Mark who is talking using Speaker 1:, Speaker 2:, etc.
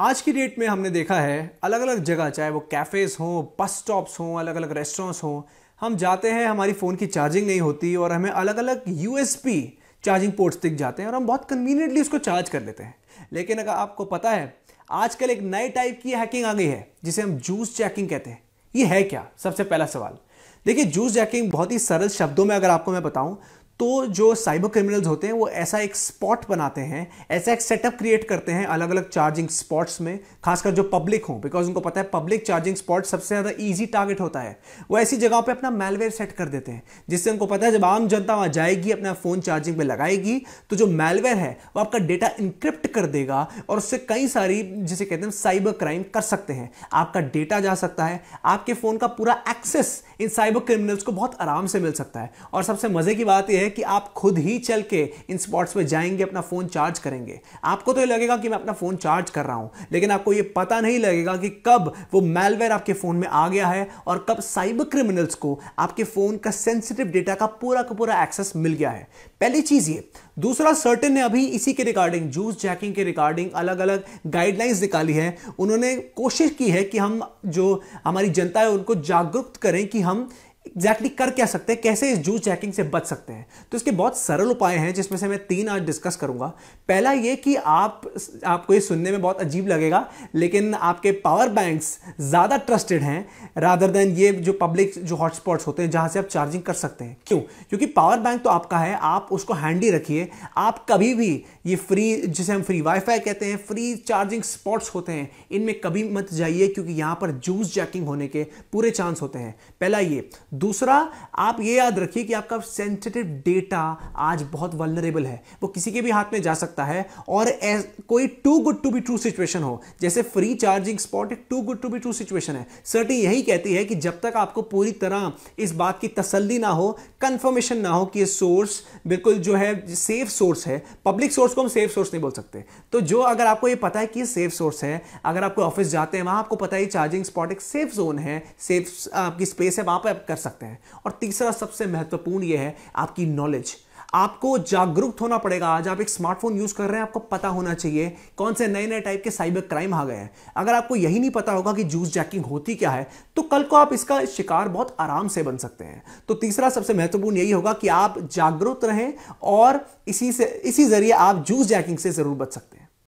Speaker 1: आज की डेट में हमने देखा है अलग अलग जगह, चाहे वो कैफ़ेज़ हों बस स्टॉप्स हों अलग अलग रेस्टोरेंट्स हों, हम जाते हैं, हमारी फ़ोन की चार्जिंग नहीं होती और हमें अलग अलग यू चार्जिंग पोर्ट्स दिख जाते हैं और हम बहुत कन्वीनियंटली उसको चार्ज कर लेते हैं। लेकिन अगर आपको पता है, आजकल एक नए टाइप की हैकिंग आ गई है, जिसे हम जूस चैकिंग कहते हैं। ये है क्या? सबसे पहला सवाल। देखिए जूस जैकिंग बहुत ही सरल शब्दों में अगर आपको मैं बताऊँ तो जो साइबर क्रिमिनल्स होते हैं, वो ऐसा एक स्पॉट बनाते हैं, ऐसा एक सेटअप क्रिएट करते हैं अलग अलग चार्जिंग स्पॉट्स में, खासकर जो पब्लिक हो बिकॉज़ उनको पता है पब्लिक चार्जिंग स्पॉट सबसे ज़्यादा ईजी टारगेट होता है। वो ऐसी जगह पे अपना मेलवेयर सेट कर देते हैं, जिससे उनको पता है जब आम जनता वहाँ जाएगी, अपना फ़ोन चार्जिंग पर लगाएगी तो जो मेलवेयर है, वो आपका डेटा इंक्रिप्ट कर देगा और उससे कई सारी, जिसे कहते हैं साइबर क्राइम कर सकते हैं। आपका डेटा जा सकता है, आपके फ़ोन का पूरा एक्सेस इन साइबर क्रिमिनल्स को बहुत आराम से मिल सकता है। और सबसे मज़े की बात यह है कि आप खुद ही चल के इन स्पॉट्स पे जाएँगे, अपना फ़ोन चार्ज करेंगे। आपको तो ये लगेगा कि मैं अपना फ़ोन चार्ज कर रहा हूँ, लेकिन आपको ये पता नहीं लगेगा कि कब वो मेलवेयर आपके फ़ोन में आ गया है और कब साइबर क्रिमिनल्स को आपके फ़ोन का सेंसिटिव डेटा का पूरा का पूरा एक्सेस मिल गया है। पहली चीज़ ये। दूसरा सर्टन ने अभी इसी के रिगार्डिंग जूस जैकिंग के रिगार्डिंग अलग अलग गाइडलाइंस निकाली है। उन्होंने कोशिश की है कि हम जो हमारी जनता है, उनको जागरूक करें कि हम एग्जैक्टली exactly कर क्या सकते हैं? कैसे इस जूस चेकिंग से बच सकते हैं? तो इसके बहुत सरल उपाय हैं, जिसमें से मैं तीन आज डिस्कस करूँगा। पहला ये कि आप, आपको ये सुनने में बहुत अजीब लगेगा, लेकिन आपके पावर बैंक्स ज़्यादा ट्रस्टेड हैं रादर देन ये जो पब्लिक जो हॉटस्पॉट्स होते हैं, जहाँ से आप चार्जिंग कर सकते हैं। क्यों? क्योंकि पावर बैंक तो आपका है, आप उसको हैंडी रखिए। आप कभी भी ये फ्री जिसे हम फ्री वाईफाई कहते हैं फ्री चार्जिंग स्पॉट्स होते हैं, इनमें कभी मत जाइए, क्योंकि यहाँ पर जूस जैकिंग होने के पूरे चांस होते हैं। पहला ये। दूसरा, आप ये याद रखिए कि आपका सेंसिटिव डेटा आज बहुत वलनरेबल है। वो किसी के भी हाथ में जा सकता है और कोई too good to be true situation हो। जैसे फ्री चार्जिंग स्पॉट एक too good to be true situation है। सर्टी यही कहती है कि जब तक आपको पूरी तरह इस बात की तसल्ली ना हो कंफर्मेशन ना हो कि ये सोर्स बिल्कुल जो है सेफ़ सोर्स है। पब्लिक सोर्स को हम सेफ़ सोर्स नहीं बोल सकते। तो जो अगर आपको ये पता है कि ये सेफ़ सोर्स है, अगर आपको ऑफ़िस जाते हैं, वहाँ आपको पता है चार्जिंग स्पॉट एक सेफ़ जोन है। सेफ़ आपकी स्पेस है, वहाँ पर आप कर सकते हैं। और तीसरा सबसे महत्वपूर्ण यह है आपकी नॉलेज आपको जागरूक होना पड़ेगा। आज आप एक स्मार्टफ़ोन यूज़ कर रहे हैं, आपको पता होना चाहिए कौन से नए नए टाइप के साइबर क्राइम आ गए हैं। अगर आपको यही नहीं पता होगा कि जूस जैकिंग होती क्या है तो कल को आप इसका शिकार बहुत आराम से बन सकते हैं। तो तीसरा सबसे महत्वपूर्ण यही होगा कि आप जागरूक रहें और इसी से, इसी ज़रिए आप जूस जैकिंग से ज़रूर बच सकते हैं।